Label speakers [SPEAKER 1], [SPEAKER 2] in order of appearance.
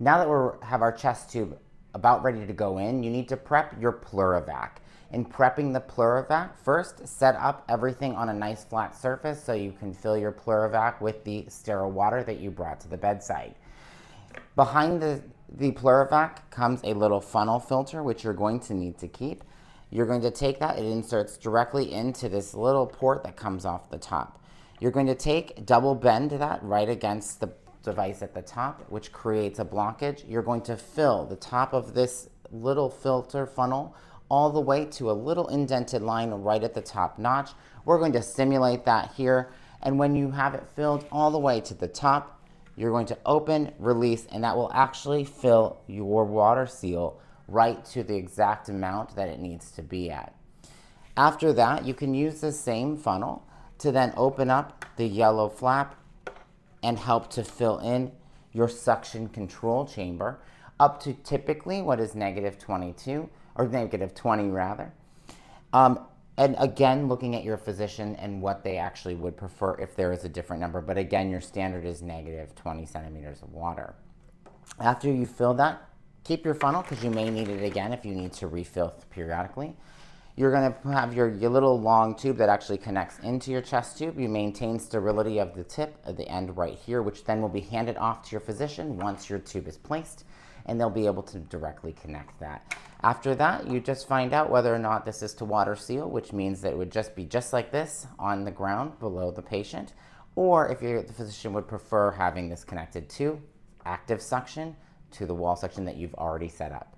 [SPEAKER 1] Now that we have our chest tube about ready to go in, you need to prep your Pleur-evac. In prepping the Pleur-evac, first set up everything on a nice flat surface so you can fill your Pleur-evac with the sterile water that you brought to the bedside. Behind the, the Pleur-evac comes a little funnel filter, which you're going to need to keep. You're going to take that, it inserts directly into this little port that comes off the top. You're going to take, double bend that right against the device at the top, which creates a blockage. You're going to fill the top of this little filter funnel all the way to a little indented line right at the top notch. We're going to simulate that here. And when you have it filled all the way to the top, you're going to open, release, and that will actually fill your water seal right to the exact amount that it needs to be at. After that, you can use the same funnel to then open up the yellow flap and help to fill in your suction control chamber up to typically what is negative 22 or negative 20 rather. Um, and again, looking at your physician and what they actually would prefer if there is a different number. But again, your standard is negative 20 centimeters of water. After you fill that, keep your funnel because you may need it again if you need to refill periodically. You're going to have your, your little long tube that actually connects into your chest tube. You maintain sterility of the tip at the end right here, which then will be handed off to your physician once your tube is placed, and they'll be able to directly connect that. After that, you just find out whether or not this is to water seal, which means that it would just be just like this on the ground below the patient, or if the physician would prefer having this connected to active suction to the wall suction that you've already set up.